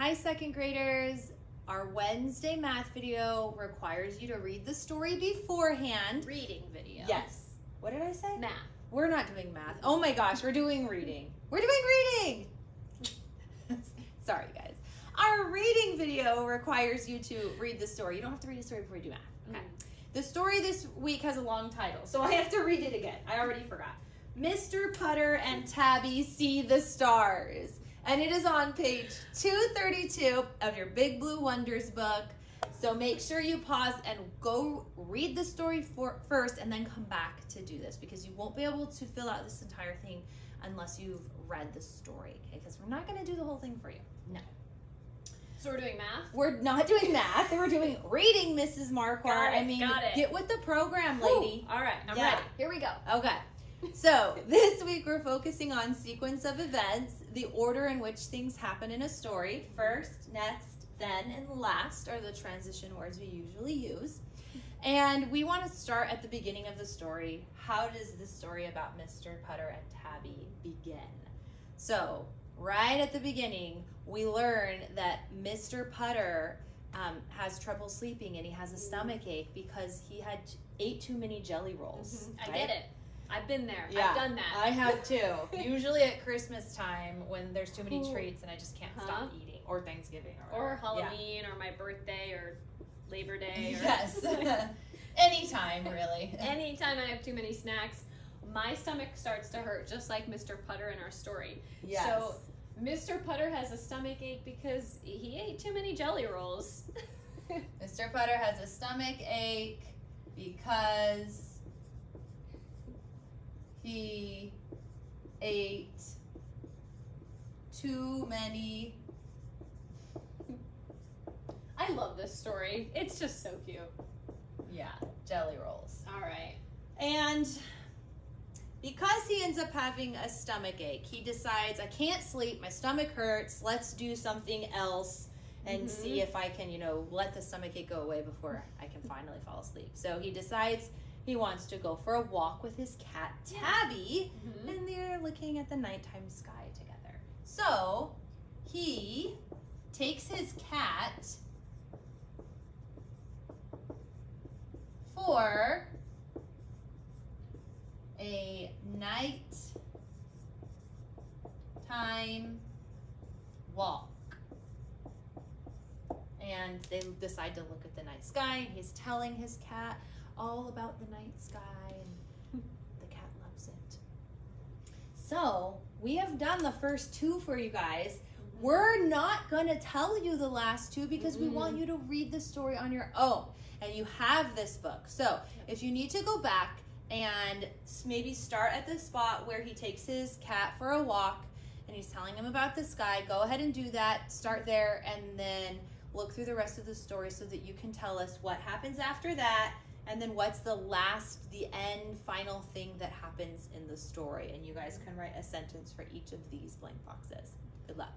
Hi, second graders. Our Wednesday math video requires you to read the story beforehand. Reading video. Yes. What did I say? Math. We're not doing math. Oh my gosh, we're doing reading. We're doing reading. Sorry, guys. Our reading video requires you to read the story. You don't have to read a story before you do math. Okay. Mm. The story this week has a long title, so I have to read it again. I already forgot. Mr. Putter and Tabby see the stars. And it is on page 232 of your Big Blue Wonders book. So make sure you pause and go read the story for, first and then come back to do this because you won't be able to fill out this entire thing unless you've read the story, okay? Because we're not going to do the whole thing for you. No. So we're doing math. We're not doing math. We're doing reading, Mrs. Marquardt. Got it, I mean, got it. get with the program, lady. All right, I'm Yeah. ready. Here we go. Okay. So this week we're focusing on sequence of events, the order in which things happen in a story. First, next, then, and last are the transition words we usually use. And we want to start at the beginning of the story. How does the story about Mr. Putter and Tabby begin? So, right at the beginning, we learn that Mr. Putter um, has trouble sleeping and he has a stomach ache because he had ate too many jelly rolls. I right? get it. I've been there. Yeah, I've done that. I have too. Usually at Christmas time when there's too many treats and I just can't Huh? stop eating, or Thanksgiving, or, or. Halloween, or my birthday, or Labor Day, or Yes. Anytime, really. anytime I have too many snacks, my stomach starts to hurt, just like Mr. Putter in our story. yes. So Mr. Putter has a stomach ache because he ate too many jelly rolls. Mr. Putter has a stomach ache because he ate too many. I love this story. It's just so cute. Yeah, jelly rolls. All right. And because he ends up having a stomach ache, he decides, I can't sleep, my stomach hurts, let's do something else and Mhm. see if I can, you know, let the stomach ache go away before I can finally fall asleep. So he decides he wants to go for a walk with his cat Yeah. Tabby, Mhm. and they're looking at the nighttime sky together. So he takes his cat for a night time walk. And they decide to look at the night sky, he's telling his cat all about the night sky, and the cat loves it. So, we have done the first two for you guys. We're not going to tell you the last two because we Mm-mm. want you to read the story on your own. And you have this book. So, if you need to go back and maybe start at the spot where he takes his cat for a walk and he's telling him about the sky, go ahead and do that. Start there and then look through the rest of the story so that you can tell us what happens after that and then what's the last, the end, final thing that happens in the story. And you guys can write a sentence for each of these blank boxes. Good luck.